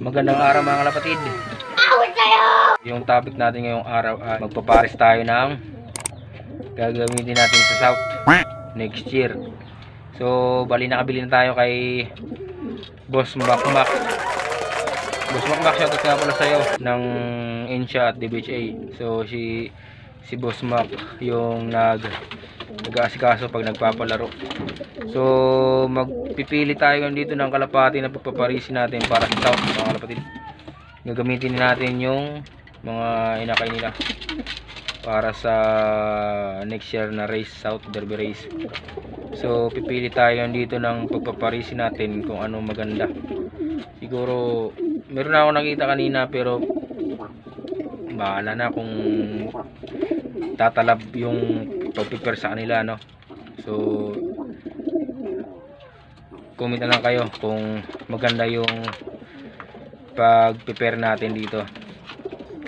Magandang araw mga kalapatid. Yung topic natin ngayong araw ay magpapares tayo ng gagamitin natin sa South next year. So, bali nakabili na tayo kay Boss Makmak. Boss Makmak, shoutout nga pala sa'yo ng Insha at DBHA. So, si si Boss Mac yung nag nag-aasikaso pag nagpapalaro. So, magpipili tayo dito ng kalapati na pagpaparisin natin para sa South mga kalapatid. Gagamitin natin yung mga inakay nila para sa next year na race, South Derby race. So, pipili tayo dito ng pagpaparisin natin kung ano maganda. Siguro, meron na ako nakita kanina pero bahala na kung tatalab yung pag-prepare sa kanila no? So comment na lang kayo kung maganda yung pag-prepare natin dito.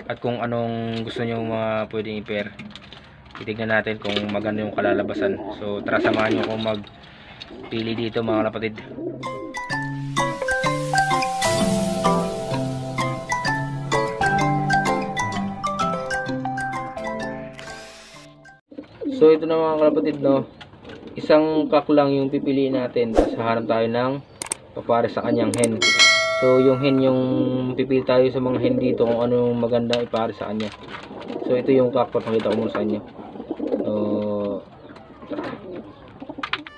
At kung anong gusto nyo mga pwedeng i-pair titignan natin kung maganda yung kalalabasan. So tara samahan nyo kung magpili dito mga kapatid So ito na mga kapatid no. Isang kak lang yung pipiliin natin. Tapos hahanap tayo ng papare sa kanyang hen. So yung hen yung pipili tayo sa mga hen dito kung ano yung maganda ipare sa kanya. So ito yung kak papakita ko muna sa inyo. So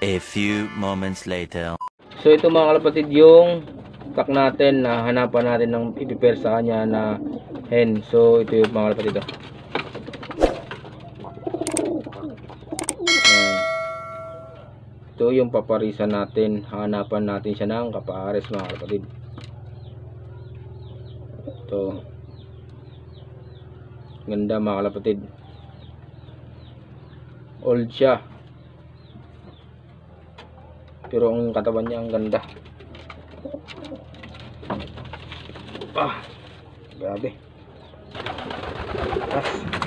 A few moments later. So ito mga kapatid yung kak natin na hanapan natin ng i-prepare sa kanya na hen. So ito yung mga kapatid. Oh. Ito yung paparisan natin. Hanapan natin siya ng kapaares mga kapatid. Ito. Ganda mga kapatid. Old siya. Pero ang katawan niya ang ganda. Ah, grabe. Tas.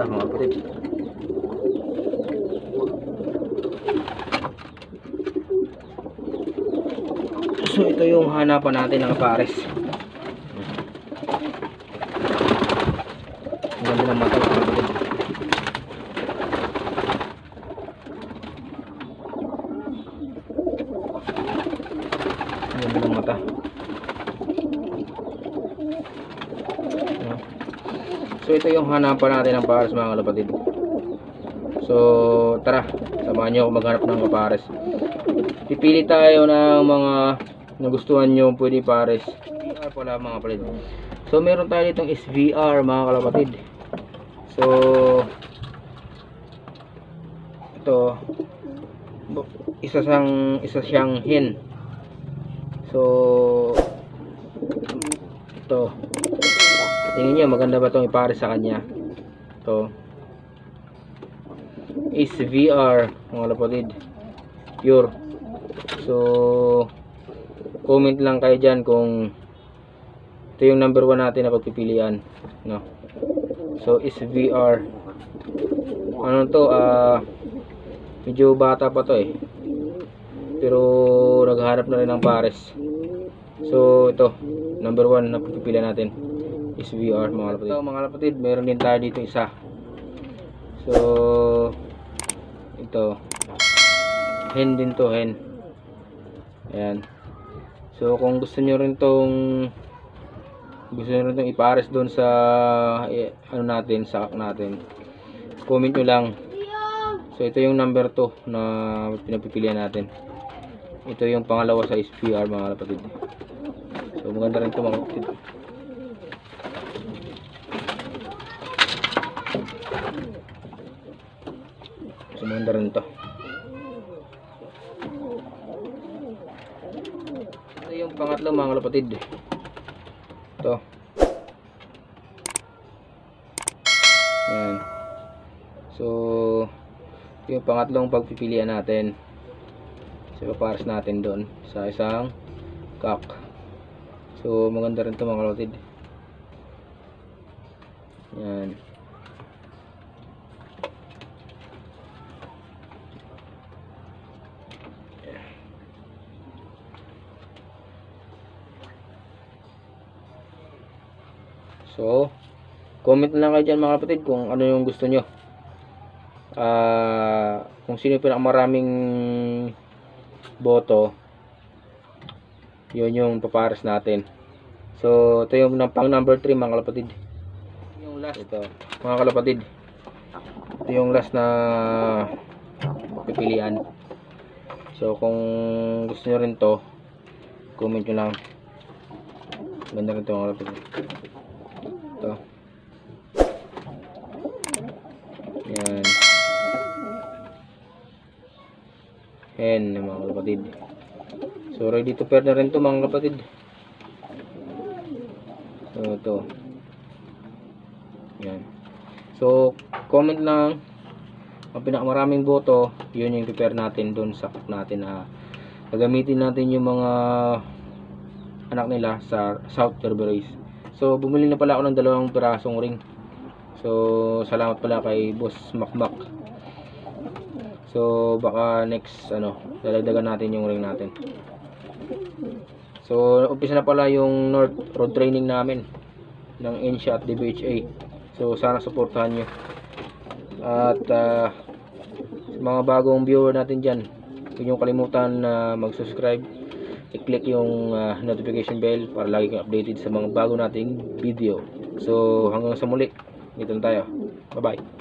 Ganda mga. So ito yung hanapan natin ng pares. Ang ganda mata. So ito yung hanapan natin ng pares mga kapatid. So tara, samahan nyo ako maghanap ng pares. Pipili tayo ng mga nagustuhan nyo pwede pares. SVR pala mga kapatid. So meron tayo ditong SVR mga kalapatid. So ito isa siyang isa siyang hen. So ito tingin niyo maganda ba itong ipare sa kanya? Ito SVR mga kalapatid. Pure. So comment lang kayo dyan kung ito yung number 1 natin na pagpipilian no so is VR ano to ah medyo bata pa to eh pero naghanap na rin ng pares so ito number 1 na pagpipilian natin is VR mga kapatid. Ito mga kapatid meron din tayo dito isa. So ito. Hen din to hen. Ayan. So kung gusto nyo rin tong gusto nyo rin itong ipares doon sa eh, ano natin, sa kak natin comment nyo lang. So ito yung number 2 na pinapipilian natin. Ito yung pangalawa sa SPR mga kapatid. So maganda rin ito mga kapatid so maganda rin ito ito yung pangatlo mga kapatid ito. Ayan. So, ito yung pangatlong pagpipilian natin. So, paparas natin doon sa isang kak. So, maganda rin ito mga kapatid. Ayan. So, comment lang kayo dyan mga kapatid kung ano yung gusto nyo. Ah, kung sino yung pinakamaraming boto, yun yung papares natin. So, ito yung ng- pang number 3 mga kalapatid. Yung last ito, mga kalapatid. Ito yung last na pipilian. So, kung gusto nyo rin to, comment nyo lang. Ganda rin ito mga kalapatid. Ito. Yan. Hen, mga kapatid. So, ready to pair na rin to mga kapatid. So, ito. Yan. So, comment lang ang pinakamaraming boto, yun yung prepare natin doon sa natin na gagamitin natin yung mga anak nila sa South Cerberus. So, bumili na pala ako ng dalawang pirasong ring. So, salamat pala kay Boss Makmak. So, baka next, ano, dalagdagan natin yung ring natin. So, umpisa na pala yung North Road Training namin ng Ensha at DBHA. So, sana supportahan nyo. At, sa mga bagong viewer natin dyan, huwag kalimutan na mag-subscribe. I-click yung ah, notification bell para lagi kang updated sa mga bago nating video. So, hanggang sa muli. Dito tayo. Bye-bye.